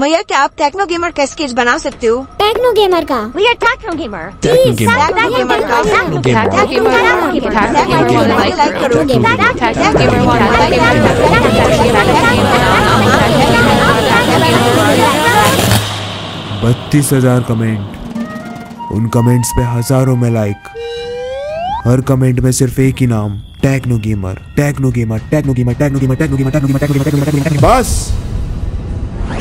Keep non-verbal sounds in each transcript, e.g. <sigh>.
भैया क्या आप टेक्नो गेमर का स्केच बना सकते हो टेक्नो गेमर का. टेक्नो गेमर का टेक्नो गेमर बत्तीस हज़ार कमेंट उन कमेंट्स पे हज़ारों में लाइक हर कमेंट में सिर्फ़ एक ही नाम Techno Gamer Techno Gamer Techno Gamer Techno Gamer Techno Gamer Techno Gamer Techno Gamer Techno Gamer बस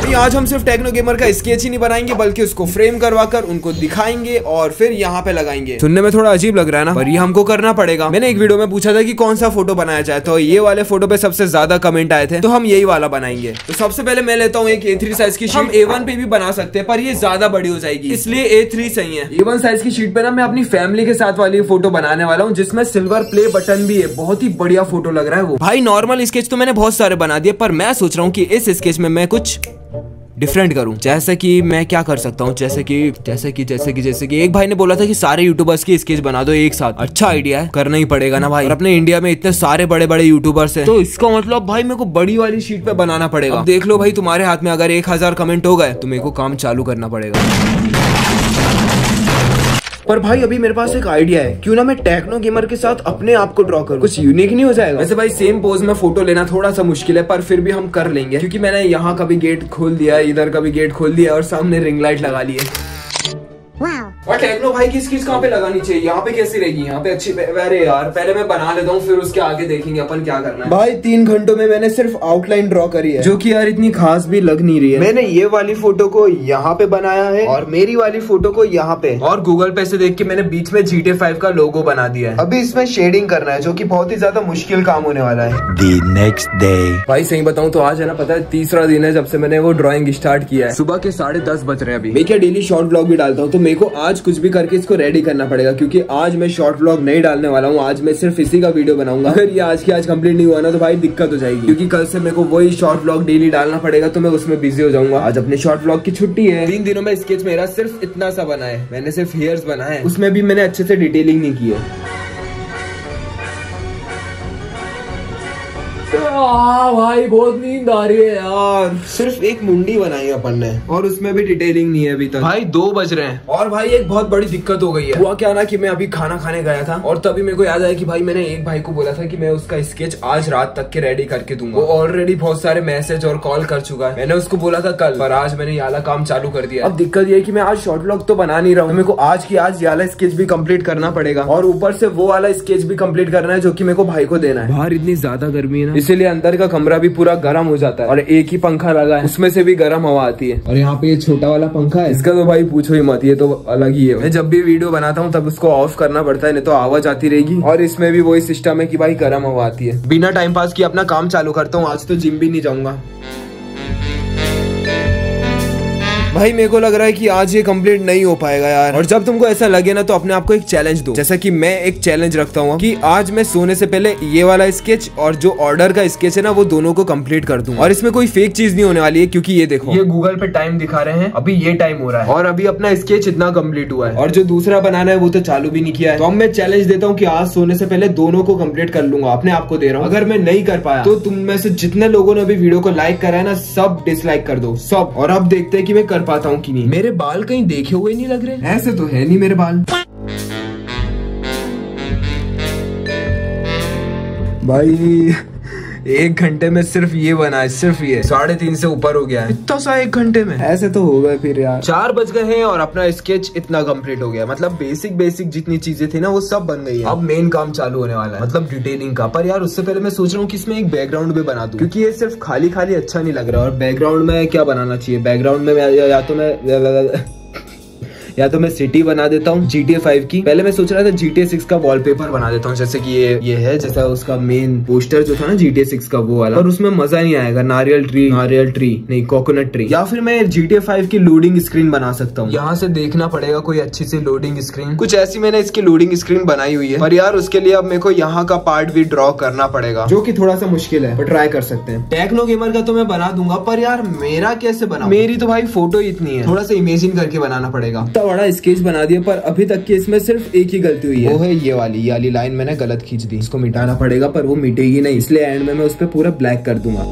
भाई आज हम सिर्फ़ टेक्नो गेमर का स्केच ही नहीं बनाएँगे, बल्कि उसको फ्रेम करवाकर उनको दिखाएँगे और फिर यहाँ पे लगाएँगे। सुनने में थोड़ा अजीब लग रहा है ना? पर ये हमको करना पड़ेगा। मैंने एक वीडियो में पूछा था कि कौन सा फ़ोटो बनाया जाए तो ये वाले फ़ोटो पे सबसे ज़्यादा कमेंट आए थे तो हम यही वाला बनाएँगे। तो सबसे पहले मैं लेता हूँ एक ए थ्री साइज़ की हम ए वन पे भी बना सकते हैं, पर ये ज़्यादा बड़ी हो जाएगी। इसलिए ए थ्री सही है। ए वन साइज़ की शीट पे ना मैं अपनी फैमिली के साथ वाली फ़ोटो बनाने वाला हूँ, जिसमें सिल्वर प्ले बटन भी है। बहुत ही बढ़िया फ़ोटो लग रहा है वो। भाई नॉर्मल स्केच तो मैंने बहुत सारे बना दिए, पर मैं सोच रहा हूँ कि इस स्केच में मैं कुछ डिफरेंट करूँ। जैसे कि मैं क्या कर सकता हूँ? जैसे कि जैसे कि जैसे कि जैसे कि एक भाई ने बोला था कि सारे यूट्यूबर्स की स्केच बना दो एक साथ। अच्छा आइडिया है। करना ही पड़ेगा ना भाई। और अपने इंडिया में इतने सारे बड़े बड़े यूट्यूबर्स हैं। तो इसका मतलब भाई मेरे को बड़ी वाली शीट पे बनाना पड़ेगा। देख लो भाई तुम्हारे हाथ में अगर एक हज़ार कमेंट हो गए तो मेरे को काम चालू करना पड़ेगा। पर भाई, अभी मेरे पास एक आइडिया है। क्यों ना मैं टेक्नो गेमर के साथ अपने आप को ड्रॉ करूँ? कुछ यूनिक नहीं हो जाएगा? वैसे भाई सेम पोज में फ़ोटो लेना थोड़ा सा मुश्किल है, पर फिर भी हम कर लेंगे। क्योंकि मैंने यहाँ का भी गेट खोल दिया, इधर का भी गेट खोल दिया और सामने रिंग लाइट लगा ली Wow. और टेक्नो भाई की स्किल्स कहाँ पे लगानी चाहिए? यहाँ पे कैसी रहेगी? यहाँ पे अच्छी अरे यार पहले मैं बना लेता हूँ फिर उसके आगे देखेंगे अपन क्या करना है। भाई तीन घंटों में मैंने सिर्फ़ आउटलाइन ड्रॉ करी है। जो कि यार इतनी खास भी लग नहीं रही है। मैंने ये वाली फ़ोटो को यहाँ पे बनाया है और मेरी वाली फ़ोटो को यहाँ पे। और गूगल पे से देख के मैंने बीच में जी टी फाइव का लोगो बना दिया है। अभी इसमें शेडिंग करना है जो की बहुत ही ज़्यादा मुश्किल काम होने वाला है। दी नेक्स्ट डे भाई सही बताऊँ तो आज है ना पता है तीसरा दिन है जब से मैंने वो ड्रॉइंग स्टार्ट किया है। सुबह के साढ़े दस बज रहे हैं अभी। मैं क्या डेली शॉर्ट ब्लॉग भी डालता हूँ तो मेरे को आज कुछ भी करके इसको रेडी करना पड़ेगा, क्योंकि आज मैं शॉर्ट ब्लॉग नहीं डालने वाला हूँ, आज मैं सिर्फ़ इसी का वीडियो बनाऊँगा। अगर ये आज की आज कंप्लीट नहीं हुआ ना तो भाई दिक्कत हो जाएगी। क्योंकि कल से मेरे को वही शॉर्ट ब्लॉग डेली डालना पड़ेगा तो मैं उसमें बिज़ी हो जाऊँगा। आज अपने शॉर्ट ब्लॉग की छुट्टी है। तीन दिनों में स्केच मेरा सिर्फ़ इतना सा बना है। मैंने सिर्फ़ हेयर्स बनाए हैं। उसमें भी मैंने अच्छे से डिटेलिंग नहीं की है। भाई बहुत नींद आ रही है यार। सिर्फ़ एक मुंडी बनाई है अपन ने। और उसमें भी डिटेलिंग नहीं है अभी तक। भाई दो बज रहे हैं। और भाई एक बहुत बड़ी दिक्कत हो गई है। हुआ क्या ना कि मैं अभी खाना खाने गया था और तभी मेरे को याद आया कि भाई मैंने एक भाई को बोला था कि मैं उसका स्केच आज रात तक के रेडी करके दूँगा। वो ऑलरेडी बहुत सारे मैसेज और कॉल कर चुका है। मैंने उसको बोला था कल पर आज मैंने ये वाला काम चालू कर दिया अब दिक्कत ये है कि मैं आज शॉर्ट ब्लॉग तो बना नहीं रहा हूँ। मेरे को आज की आज ये वाला स्केच भी कंप्लीट करना पड़ेगा। और ऊपर से वो वाला स्केच भी कंप्लीट करना है जो कि मेरे को भाई को देना है। बाहर इतनी ज़्यादा गर्मी है ना। इसीलिए अंदर का कमरा भी पूरा गर्म हो जाता है। और एक ही पंखा लगा है। उसमें से भी गर्म हवा आती है। और यहाँ पे ये छोटा वाला पंखा है। इसका तो भाई पूछो ही मत ये तो अलग ही है मैं जब भी वीडियो बनाता हूँ तब उसको ऑफ़ करना पड़ता है नहीं तो आवाज़ आती रहेगी। और इसमें भी वही सिस्टम है की भाई गर्म हवा आती है। बिना टाइम पास की अपना काम चालू करता हूँ। आज तो जिम भी नहीं जाऊँगा। भाई मेरे को लग रहा है कि आज ये कंप्लीट नहीं हो पाएगा यार। और जब तुमको ऐसा लगे ना तो अपने आप को एक चैलेंज दो। जैसा कि मैं एक चैलेंज रखता हूँ कि आज मैं सोने से पहले ये वाला स्केच और जो ऑर्डर का स्केच है ना वो दोनों को कंप्लीट कर दूँ। और इसमें कोई फेक चीज़ नहीं होने वाली है क्योंकि ये देखो। ये गूगल पे टाइम दिखा रहे हैं अभी ये टाइम हो रहा है। और अभी अपना स्केच इतना कंप्लीट हुआ है। और जो दूसरा बनाना है वो तो चालू भी नहीं किया है। तो अब मैं चैलेंज देता हूँ कि आज सोने से पहले दोनों को कंप्लीट कर लूँगा। अपने आप को दे रहा हूँ। अगर मैं नहीं कर पाया तो तुम में से जितने लोगों ने अभी वीडियो को लाइक करा है ना सब डिसलाइक कर दो सब। और अब देखते हैं कि मैं कर पाता हूँ कि नहीं। मेरे बाल कहीं देखे हुए नहीं लग रहे। ऐसे तो है नहीं मेरे बाल। भाई एक घंटे में सिर्फ़ ये बना है सिर्फ़ ये। साढ़े तीन से ऊपर हो गया है। इतना सा एक घंटे में। ऐसे तो हो गए फिर यार। चार बज गए हैं और अपना स्केच इतना कंप्लीट हो गया मतलब बेसिक बेसिक जितनी चीज़ें थी ना वो सब बन गई है। अब मेन काम चालू होने वाला है। मतलब डिटेलिंग का। पर यार उससे पहले मैं सोच रहा हूँ कि इसमें एक बैकग्राउंड भी बना दू। क्योंकि ये सिर्फ़ खाली खाली अच्छा नहीं लग रहा। और बैकग्राउंड में क्या बनाना चाहिए? बैकग्राउंड में या, या तो मैं या तो मैं सिटी बना देता हूँ जी टी फाइव की। पहले मैं सोच रहा था जी टी सिक्स का वॉलपेपर बना देता हूँ, जैसे कि ये ये है, जैसा उसका मेन पोस्टर जो था ना जी टी सिक्स का वो वाला। पर उसमें मज़ा नहीं आएगा, नारियल ट्री नारियल ट्री नहीं कोकोनट ट्री या फिर मैं जी टी फाइव की लोडिंग स्क्रीन बना सकता हूँ। यहाँ से देखना पड़ेगा कोई अच्छी सी लोडिंग स्क्रीन कुछ ऐसी मैंने इसकी लोडिंग स्क्रीन बनाई हुई है। पर यार, उसके लिए अब मेरे को यहाँ का पार्ट भी ड्रॉ करना पड़ेगा। जो की थोड़ा सा मुश्किल है ट्राई कर सकते हैं। टेक्नो गेमर का तो मैं बना दूँगा, पर यार, मेरा कैसे बना मेरी तो भाई फ़ोटो इतनी है। थोड़ा सा इमेजिन करके बनाना पड़ेगा। बड़ा स्केच बना दिया पर अभी तक की इसमें सिर्फ़ एक ही गलती हुई है। वो है ये वाली ये वाली लाइन मैंने गलत खींच दी इसको मिटाना पड़ेगा पर वो मिटेगी नहीं इसलिए एंड में मैं उस पर पूरा ब्लैक कर दूँगा।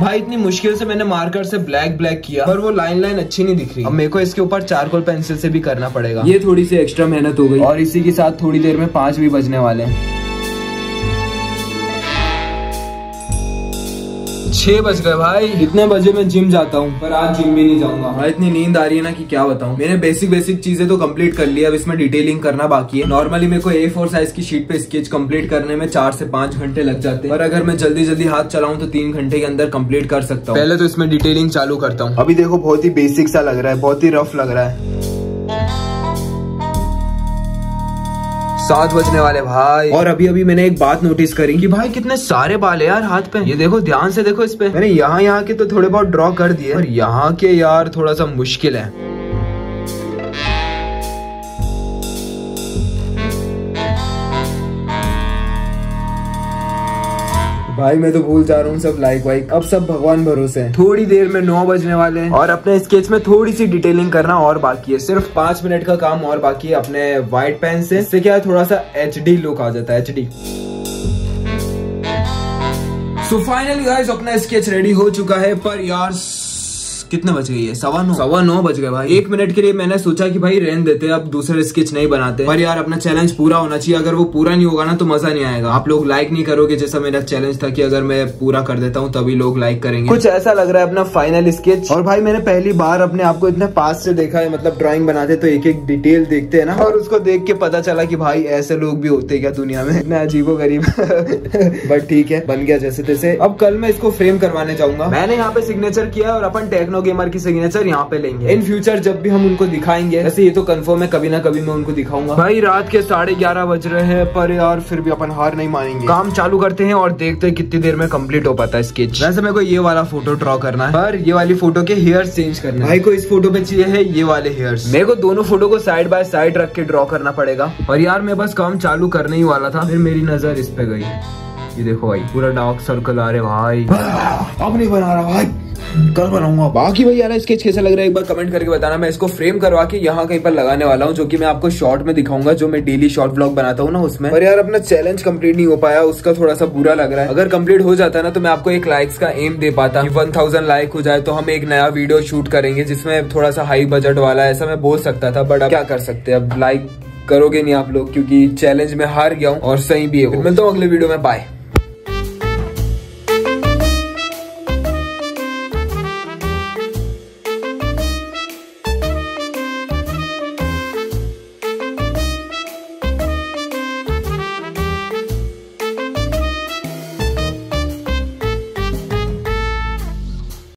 भाई इतनी मुश्किल से मैंने मार्कर से ब्लैक ब्लैक किया पर वो लाइन लाइन अच्छी नहीं दिख रही। अब मेरे को इसके ऊपर चारकोल पेंसिल से भी करना पड़ेगा। ये थोड़ी सी एक्स्ट्रा मेहनत हो गई। और इसी के साथ थोड़ी देर में पाँच भी बजने वाले हैं। छह बज गए भाई। इतने बजे मैं जिम जाता हूँ पर आज जिम भी नहीं जाऊँगा। भाई इतनी नींद आ रही है ना कि क्या बताऊँ? मैंने बेसिक बेसिक चीज़ें तो कंप्लीट कर लिया अब इसमें डिटेलिंग करना बाकी है। नॉर्मली मेरे को ए फोर साइज़ की शीट पे स्केच कंप्लीट करने में चार से पाँच घंटे लग जाते हैं। और अगर मैं जल्दी जल्दी हाथ चलाऊं तो तीन घंटे के अंदर कंप्लीट कर सकता हूँ। पहले तो इसमें डिटेलिंग चालू करता हूँ। अभी देखो बहुत ही बेसिक सा लग रहा है बहुत ही रफ लग रहा है। सात बजने वाले भाई। और अभी अभी मैंने एक बात नोटिस करी। कि भाई कितने सारे बाल है यार हाथ पे। ये देखो ध्यान से देखो इस पे। मैंने यहाँ यहाँ के तो थोड़े बहुत ड्रॉ कर दिए। और यहाँ के यार थोड़ा सा मुश्किल है। भाई मैं तो भूल जा रहा हूँ सब लाइक वाइक अब सब भगवान भरोसे है। थोड़ी देर में नौ बजने वाले हैं। और अपने स्केच में थोड़ी सी डिटेलिंग करना और बाकी है। सिर्फ़ पाँच मिनट का काम और बाकी है अपने व्हाइट पेन से। इससे क्या है थोड़ा सा एचडी लुक आ जाता है H D so finally guys अपना स्केच रेडी हो चुका है पर यार कितने बज गई है? सवा नौ। सवा नौ बज गए भाई। एक मिनट के लिए मैंने सोचा कि भाई रहन देते अब दूसरे स्केच नहीं बनाते। पर यार अपना चैलेंज पूरा होना चाहिए। अगर वो पूरा नहीं होगा ना तो मज़ा नहीं आएगा। आप लोग लाइक नहीं करोगे जैसा मेरा चैलेंज था कि अगर मैं पूरा कर देता हूँ तभी लोग लाइक करेंगे। कुछ ऐसा लग रहा है अपना फाइनल स्केच और भाई मैंने पहली बार अपने आप को इतने पास से देखा है मतलब ड्रॉइंग बनाते तो एक एक डिटेल देखते है ना। और उसको देख के पता चला की भाई ऐसे लोग भी होते क्या दुनिया में? इतना अजीबो गरीब <laughs> बट ठीक है बन गया जैसे तैसे। अब कल मैं इसको फ्रेम करवाने जाऊँगा। मैंने यहाँ पे सिग्नेचर किया और अपन टेक्नो गेमर की सिग्नेचर यहाँ पे लेंगे। इन फ्यूचर जब भी हम उनको दिखाएँगे वैसे ये तो कंफर्म है कभी ना कभी मैं उनको दिखाऊँगा। भाई रात के साढ़े ग्यारह बज रहे हैं पर यार फिर भी अपन हार नहीं मानेंगे। काम चालू करते हैं और देखते हैं कितनी देर में कंप्लीट हो पाता है स्केच वैसे मेरे को ये वाला फ़ोटो ड्रॉ करना है। पर ये वाली फ़ोटो के हेयर चेंज करना है। भाई को इस फ़ोटो पे चाहिए है ये वाले हेयर मेरे को दोनों फ़ोटो को साइड बाय साइड रख के ड्रॉ करना पड़ेगा। और यार मैं बस काम चालू करने ही वाला था। फिर मेरी नज़र इस पे गई। ये देखो भाई पूरा डार्क सर्कल आ रहे भाई। अब नहीं बना रहा भाई। कल बनाऊँगा। बाकी भाई यार स्केच कैसा लग रहा है एक बार कमेंट करके बताना। मैं इसको फ्रेम करवा के यहाँ कहीं पर लगाने वाला हूँ, जो कि मैं आपको शॉर्ट में दिखाऊँगा, जो मैं डेली शॉर्ट ब्लॉग बनाता हूँ ना उसमें। पर यार, अपना चैलेंज कंप्लीट नहीं हो पाया, उसका थोड़ा सा बुरा लग रहा है। अगर कंप्लीट हो जाता ना तो मैं आपको एक लाइक्स का एम दे पाता। वन थाउज़ेंड लाइक हो जाए तो हम एक नया वीडियो शूट करेंगे, जिसमें थोड़ा सा हाई बजट वाला, ऐसा मैं बोल सकता था बट अब क्या कर सकते अब लाइक करोगे नहीं आप लोग, क्योंकि चैलेंज में हार गया हूँ, और सही भी है मिलता हूँ अगले वीडियो में बाय